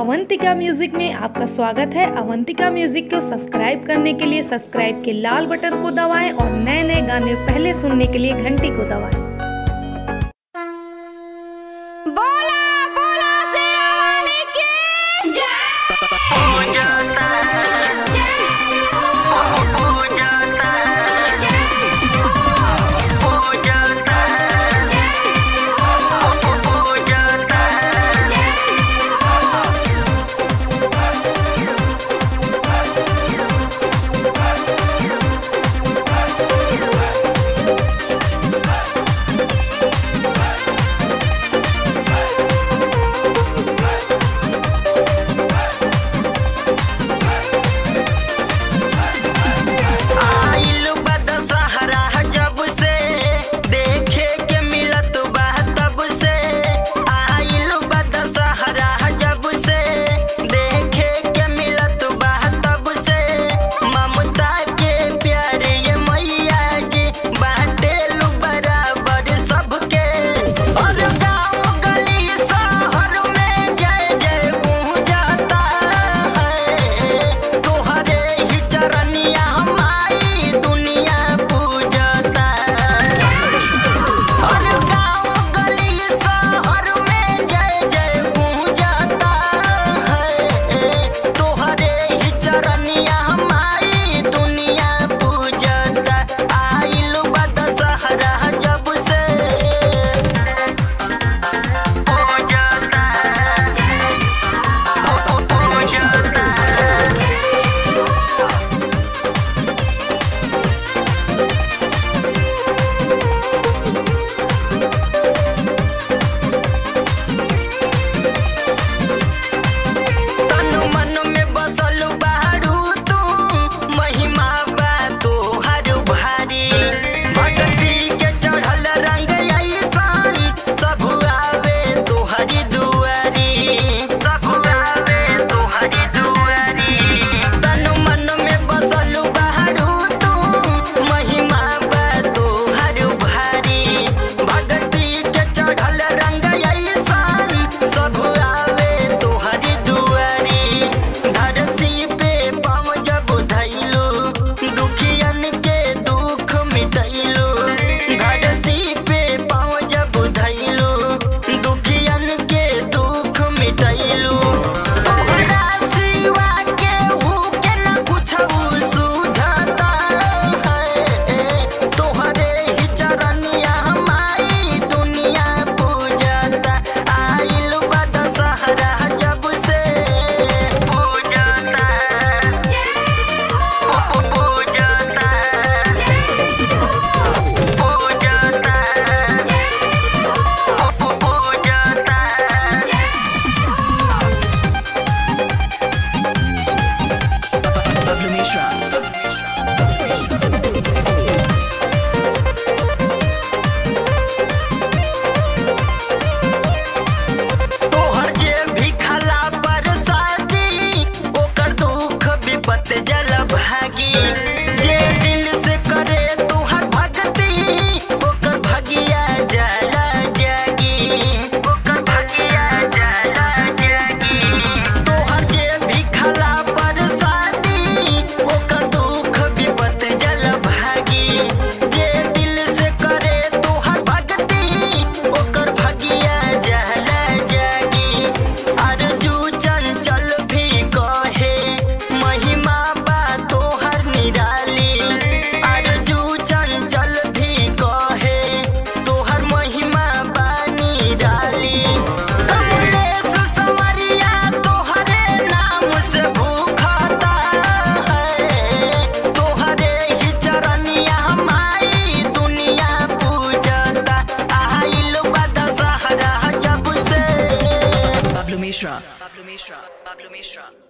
Avantika music में आपका स्वागत है। अवंतिका म्यूज़िक को सब्सक्राइब करने के लिए सब्सक्राइब के लाल बटन को दबाएँ और नए नए गाने पहले सुनने के लिए घंटी को दबाएँ। Ultra. Mishra. Pablo Mishra. Pablo Mishra.